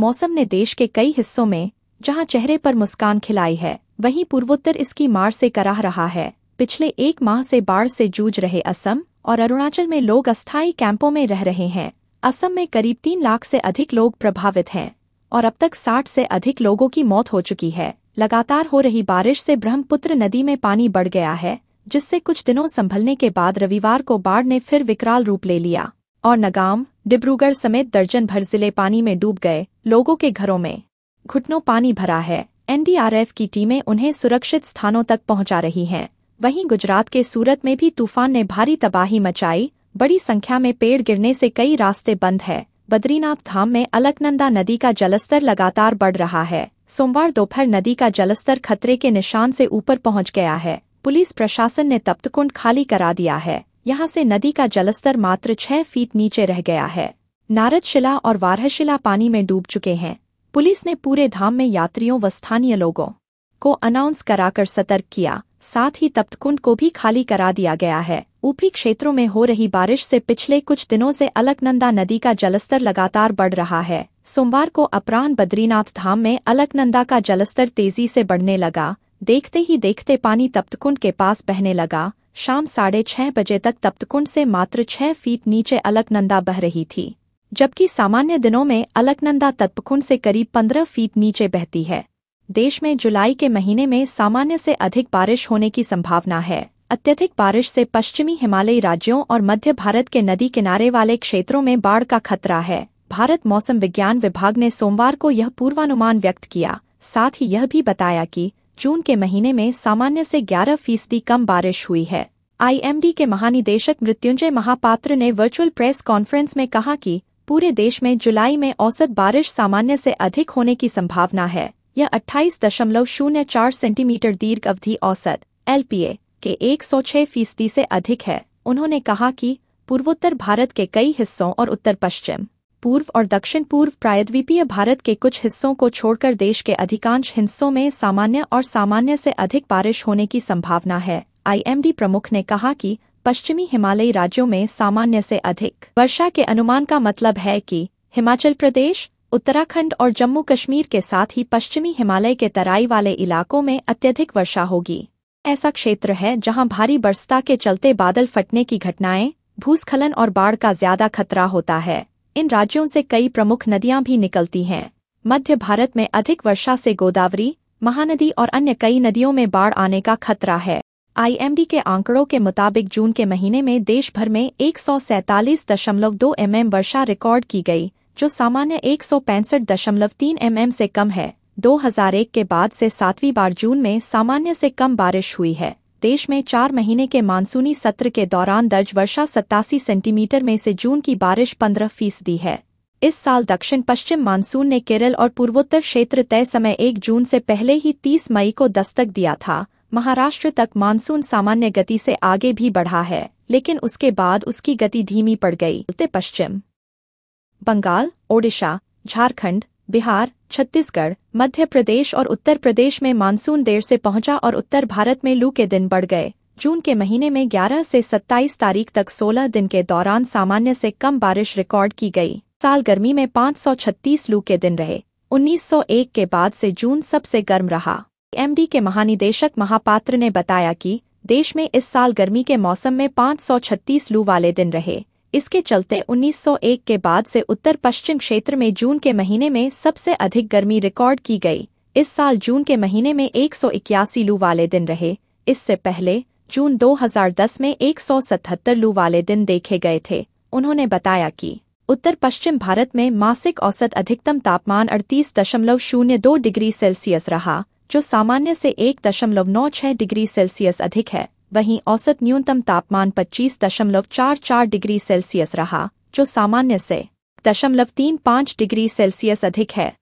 मौसम ने देश के कई हिस्सों में, जहाँ चेहरे पर मुस्कान खिलाई है, वहीं पूर्वोत्तर इसकी मार से कराह रहा है। पिछले एक माह से बाढ़ से जूझ रहे असम और अरुणाचल में लोग अस्थायी कैंपों में रह रहे हैं। असम में करीब तीन लाख से अधिक लोग प्रभावित हैं, और अब तक साठ से अधिक लोगों की मौत हो चुकी है। लगातार हो रही बारिश से ब्रह्मपुत्र नदी में पानी बढ़ गया है, जिससे कुछ दिनों संभलने के बाद रविवार को बाढ़ ने फिर विकराल रूप ले लिया, और नगाम डिब्रूगढ़ समेत दर्जन भर ज़िले पानी में डूब गए लोगों के घरों में घुटनों पानी भरा है। एनडीआरएफ की टीमें उन्हें सुरक्षित स्थानों तक पहुँचा रही हैं। वहीं गुजरात के सूरत में भी तूफ़ान ने भारी तबाही मचाई। बड़ी संख्या में पेड़ गिरने से कई रास्ते बंद है। बद्रीनाथ धाम में अलकनंदा नदी का जलस्तर लगातार बढ़ रहा है। सोमवार दोपहर नदी का जलस्तर खतरे के निशान से ऊपर पहुँच गया है। पुलिस प्रशासन ने तप्तकुंड खाली करा दिया है। यहाँ से नदी का जलस्तर मात्र छह फीट नीचे रह गया है। नारदशिला और वारहशिला पानी में डूब चुके हैं। पुलिस ने पूरे धाम में यात्रियों व स्थानीय लोगों को अनाउंस कराकर सतर्क किया। साथ ही तप्तकुंड को भी खाली करा दिया गया है। ऊपरी क्षेत्रों में हो रही बारिश से पिछले कुछ दिनों से अलकनंदा नदी का जलस्तर लगातार बढ़ रहा है। सोमवार को अपराह्न बद्रीनाथ धाम में अलकनंदा का जलस्तर तेज़ी से बढ़ने लगा। देखते ही देखते पानी तप्तकुंड के पास बहने लगा। शाम साढ़े छह बजे तक तप्तकुंड से मात्र छह फीट नीचे अलकनंदा बह रही थी, जबकि सामान्य दिनों में अलकनंदा तप्तकुंड से करीब पंद्रह फीट नीचे बहती है। देश में जुलाई के महीने में सामान्य से अधिक बारिश होने की संभावना है। अत्यधिक बारिश से पश्चिमी हिमालयी राज्यों और मध्य भारत के नदी किनारे वाले क्षेत्रों में बाढ़ का खतरा है। भारत मौसम विज्ञान विभाग ने सोमवार को यह पूर्वानुमान व्यक्त किया, साथ ही यह भी बताया कि जून के महीने में सामान्य से 11 फ़ीसदी कम बारिश हुई है। आईएमडी के महानिदेशक मृत्युंजय महापात्र ने वर्चुअल प्रेस कॉन्फ्रेंस में कहा कि पूरे देश में जुलाई में औसत बारिश सामान्य से अधिक होने की संभावना है। यह अट्ठाईस दशमलव शून्य चार सेंटीमीटर दीर्घ अवधि औसत एलपीए के 106 फ़ीसदी से अधिक है। उन्होंने कहा कि पूर्वोत्तर भारत के कई हिस्सों और उत्तर पश्चिम पूर्व और दक्षिण पूर्व प्रायद्वीपीय भारत के कुछ हिस्सों को छोड़कर देश के अधिकांश हिस्सों में सामान्य और सामान्य से अधिक बारिश होने की संभावना है। आईएमडी प्रमुख ने कहा कि पश्चिमी हिमालयी राज्यों में सामान्य से अधिक वर्षा के अनुमान का मतलब है कि हिमाचल प्रदेश, उत्तराखंड और जम्मू कश्मीर के साथ ही पश्चिमी हिमालय के तराई वाले इलाकों में अत्यधिक वर्षा होगी। ऐसा क्षेत्र है जहाँ भारी बरसता के चलते बादल फटने की घटनाएँ, भूस्खलन और बाढ़ का ज़्यादा खतरा होता है। इन राज्यों से कई प्रमुख नदियाँ भी निकलती हैं। मध्य भारत में अधिक वर्षा से गोदावरी, महानदी और अन्य कई नदियों में बाढ़ आने का खतरा है। आईएमडी के आंकड़ों के मुताबिक जून के महीने में देश भर में एक सौ सैंतालीस दशमलव दो एमएम वर्षा रिकॉर्ड की गई, जो सामान्य एक सौ पैंसठ दशमलव तीन एमएम से कम है। 2001 के बाद से सातवीं बार जून में सामान्य से कम बारिश हुई है। देश में चार महीने के मानसूनी सत्र के दौरान दर्ज वर्षा सत्तासी सेंटीमीटर में से जून की बारिश पंद्रह फ़ीसदी है। इस साल दक्षिण पश्चिम मानसून ने केरल और पूर्वोत्तर क्षेत्र तय समय एक जून से पहले ही 30 मई को दस्तक दिया था। महाराष्ट्र तक मानसून सामान्य गति से आगे भी बढ़ा है, लेकिन उसके बाद उसकी गति धीमी पड़ गई। पश्चिम बंगाल, ओडिशा, झारखंड बिहार, छत्तीसगढ़, मध्य प्रदेश और उत्तर प्रदेश में मानसून देर से पहुँचा और उत्तर भारत में लू के दिन बढ़ गए। जून के महीने में 11 से 27 तारीख तक 16 दिन के दौरान सामान्य से कम बारिश रिकॉर्ड की गई। साल गर्मी में 536 लू के दिन रहे। 1901 के बाद से जून सबसे गर्म रहा। एमडी के महानिदेशक महापात्र ने बताया कि देश में इस साल गर्मी के मौसम में 536 लू वाले दिन रहे। इसके चलते 1901 के बाद से उत्तर पश्चिम क्षेत्र में जून के महीने में सबसे अधिक गर्मी रिकॉर्ड की गई। इस साल जून के महीने में एक सौ इक्यासी लू वाले दिन रहे। इससे पहले जून 2010 में 177 लू वाले दिन देखे गए थे। उन्होंने बताया कि उत्तर पश्चिम भारत में मासिक औसत अधिकतम तापमान अड़तीस दशमलव शून्य दो डिग्री सेल्सियस रहा, जो सामान्य से एक दशमलव नौ छह डिग्री सेल्सियस अधिक है। वहीं औसत न्यूनतम तापमान पच्चीस दशमलव चार चार डिग्री सेल्सियस रहा, जो सामान्य से दशमलव तीन पाँच डिग्री सेल्सियस अधिक है।